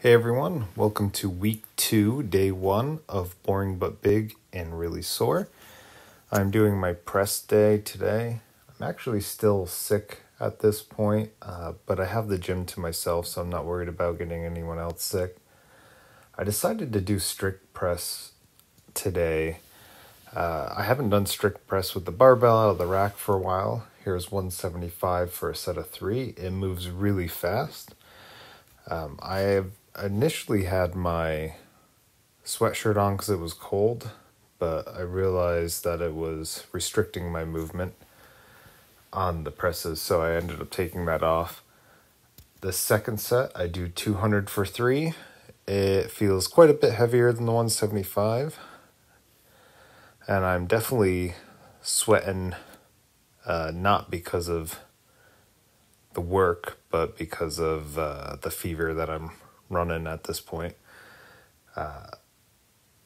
Hey everyone, welcome to week two, day one of Boring But Big and Really Sore. I'm doing my press day today. I'm actually still sick at this point, uh, but I have the gym to myself, so I'm not worried about getting anyone else sick. I decided to do strict press today. Uh, I haven't done strict press with the barbell out of the rack for a while. Here's 175 for a set of three. It moves really fast. Um, I have initially had my sweatshirt on because it was cold, but I realized that it was restricting my movement on the presses, so I ended up taking that off. The second set, I do 200 for three. It feels quite a bit heavier than the 175, and I'm definitely sweating, uh, not because of the work, but because of uh, the fever that I'm running at this point. Uh,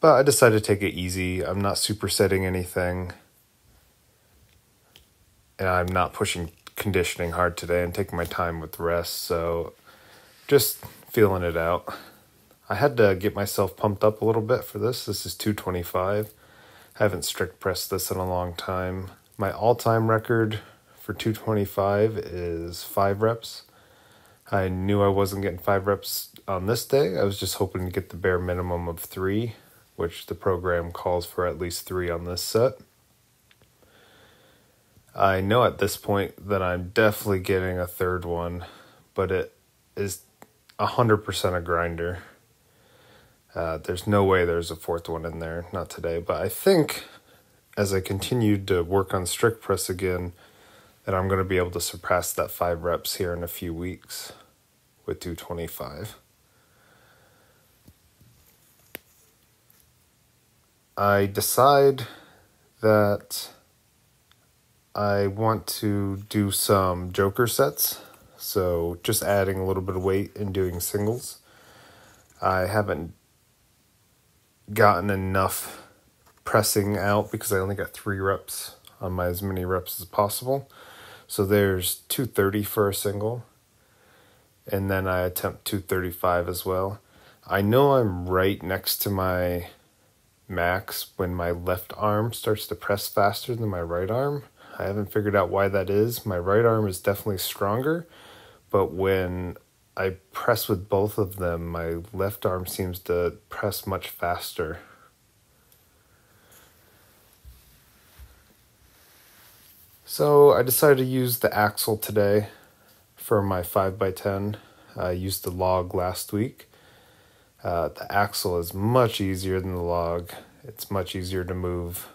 but I decided to take it easy. I'm not supersetting anything. And I'm not pushing conditioning hard today and taking my time with rest. So just feeling it out. I had to get myself pumped up a little bit for this. This is 225. I haven't strict pressed this in a long time. My all time record for 225 is five reps. I knew I wasn't getting five reps on this day. I was just hoping to get the bare minimum of three, which the program calls for at least three on this set. I know at this point that I'm definitely getting a third one, but it is 100% a grinder. Uh, there's no way there's a fourth one in there, not today. But I think as I continued to work on strict press again, that I'm going to be able to surpass that five reps here in a few weeks with 225. I decide that I want to do some joker sets. So just adding a little bit of weight and doing singles. I haven't gotten enough pressing out because I only got three reps on my as many reps as possible. So there's 230 for a single. And then I attempt 235 as well. I know I'm right next to my max when my left arm starts to press faster than my right arm. I haven't figured out why that is. My right arm is definitely stronger, but when I press with both of them, my left arm seems to press much faster. So I decided to use the axle today for my 5x10. I used the log last week. Uh, the axle is much easier than the log. It's much easier to move.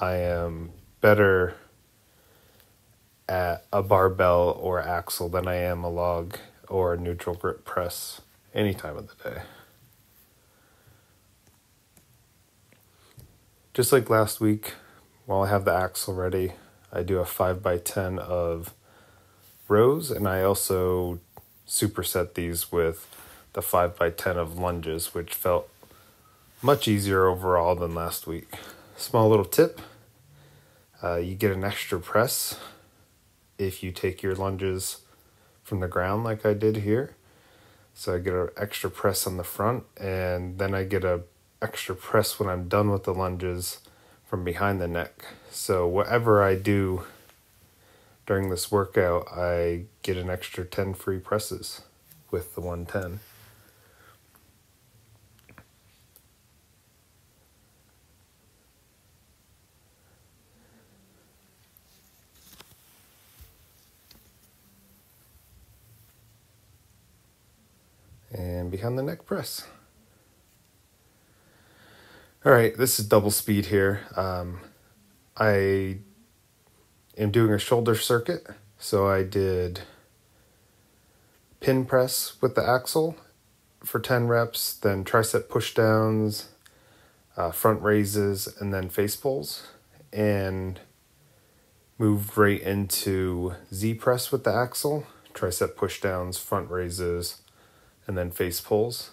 I am better at a barbell or axle than I am a log or a neutral grip press any time of the day. Just like last week, while I have the axle ready, I do a 5x10 of rows and I also superset these with the 5x10 of lunges, which felt much easier overall than last week. Small little tip uh, you get an extra press if you take your lunges from the ground, like I did here. So I get an extra press on the front, and then I get an extra press when I'm done with the lunges from behind the neck. So whatever I do during this workout, I get an extra 10 free presses with the 110. And behind the neck press. All right, this is double speed here. Um, I am doing a shoulder circuit, so I did pin press with the axle for 10 reps, then tricep pushdowns, uh, front raises, and then face pulls, and moved right into Z press with the axle, tricep pushdowns, front raises, and then face pulls.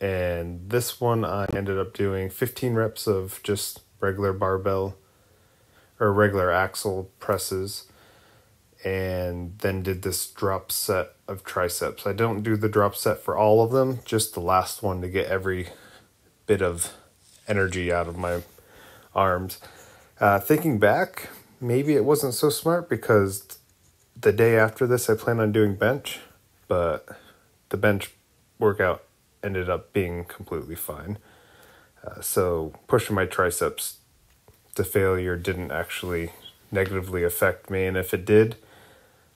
And this one I ended up doing 15 reps of just regular barbell or regular axle presses and then did this drop set of triceps. I don't do the drop set for all of them, just the last one to get every bit of energy out of my arms. Uh, thinking back, maybe it wasn't so smart because the day after this, I plan on doing bench, but the bench workout ended up being completely fine. Uh, so pushing my triceps to failure didn't actually negatively affect me, and if it did,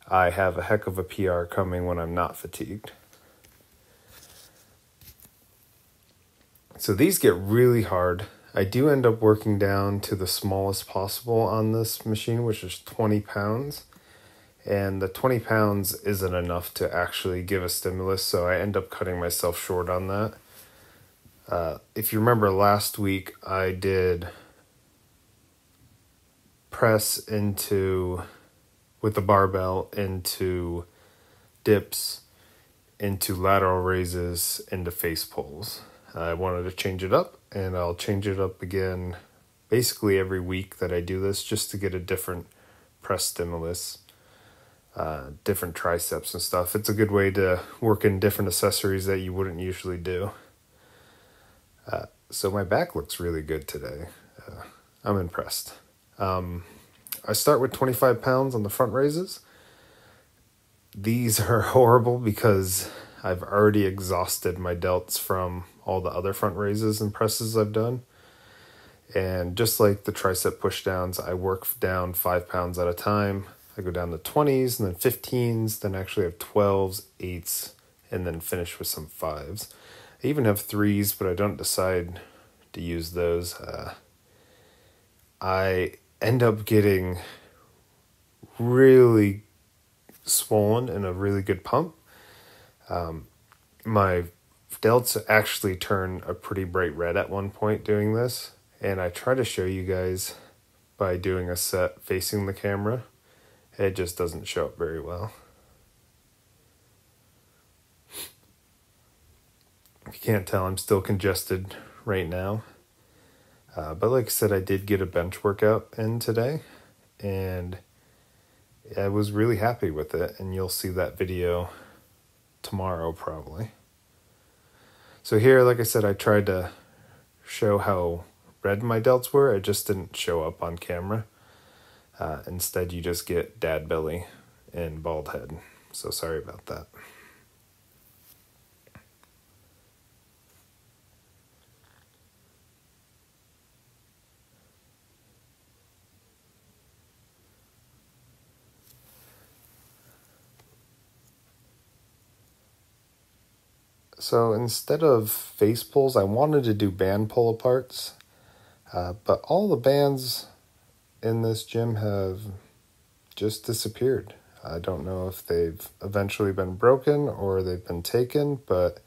I have a heck of a PR coming when I'm not fatigued. So these get really hard. I do end up working down to the smallest possible on this machine, which is 20 pounds. And the 20 pounds isn't enough to actually give a stimulus, so I end up cutting myself short on that. Uh, if you remember last week, I did press into with the barbell into dips, into lateral raises, into face pulls. I wanted to change it up, and I'll change it up again basically every week that I do this just to get a different press stimulus, uh, different triceps and stuff. It's a good way to work in different accessories that you wouldn't usually do. Uh, so my back looks really good today. Uh, I'm impressed. Um, I start with 25 pounds on the front raises. These are horrible because I've already exhausted my delts from all the other front raises and presses I've done. And just like the tricep pushdowns, I work down five pounds at a time. I go down to 20s and then 15s, then actually have 12s, 8s, and then finish with some 5s. I even have 3s, but I don't decide to use those. Uh, I end up getting really swollen and a really good pump. Um, my delts actually turn a pretty bright red at one point doing this, and I try to show you guys by doing a set facing the camera. It just doesn't show up very well. If you can't tell, I'm still congested right now. Uh, but like I said, I did get a bench workout in today, and I was really happy with it. And you'll see that video tomorrow, probably. So, here, like I said, I tried to show how red my delts were. I just didn't show up on camera. Uh, instead, you just get dad belly and bald head. So, sorry about that. So instead of face pulls, I wanted to do band pull aparts, uh, but all the bands in this gym have just disappeared. I don't know if they've eventually been broken or they've been taken, but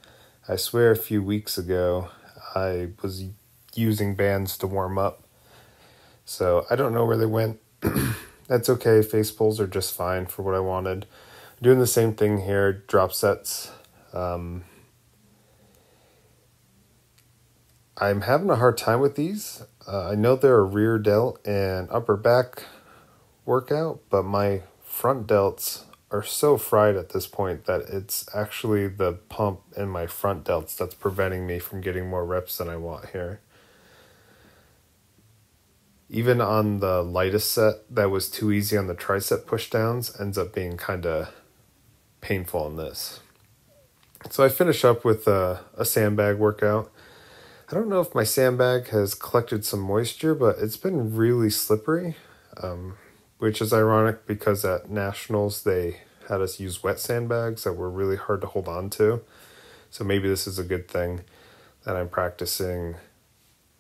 I swear a few weeks ago I was using bands to warm up. So I don't know where they went. That's okay. Face pulls are just fine for what I wanted. doing the same thing here, drop sets. Um, I'm having a hard time with these. Uh, I know they're a rear delt and upper back workout, but my front delts are so fried at this point that it's actually the pump in my front delts that's preventing me from getting more reps than I want here. Even on the lightest set that was too easy on the tricep pushdowns ends up being kind of painful on this. So I finish up with a, a sandbag workout. I don't know if my sandbag has collected some moisture, but it's been really slippery, um, which is ironic because at Nationals they had us use wet sandbags that were really hard to hold on to. So maybe this is a good thing that I'm practicing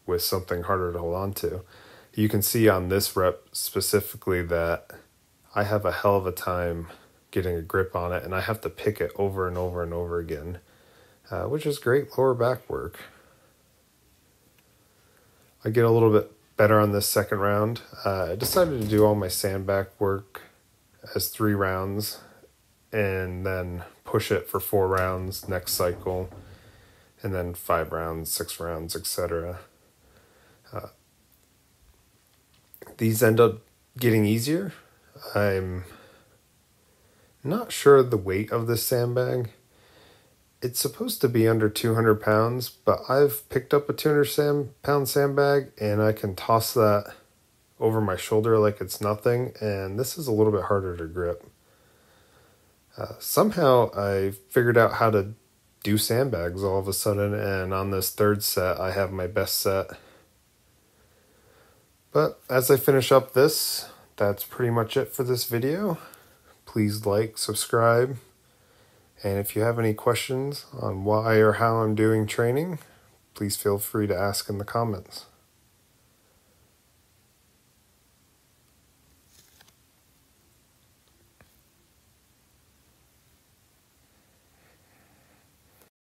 with something harder to hold on to. You can see on this rep specifically that I have a hell of a time getting a grip on it and I have to pick it over and over and over again, uh, which is great lower back work. I get a little bit better on this second round. Uh, I decided to do all my sandbag work as three rounds and then push it for four rounds next cycle and then five rounds, six rounds, etc. Uh, these end up getting easier. I'm Not sure the weight of this sandbag. It's supposed to be under 200 pounds, but I've picked up a 200 sand, pound sandbag and I can toss that over my shoulder like it's nothing, and this is a little bit harder to grip. Uh, somehow I figured out how to do sandbags all of a sudden, and on this third set, I have my best set. But as I finish up this, that's pretty much it for this video. Please like, subscribe, and if you have any questions on why or how I'm doing training, please feel free to ask in the comments.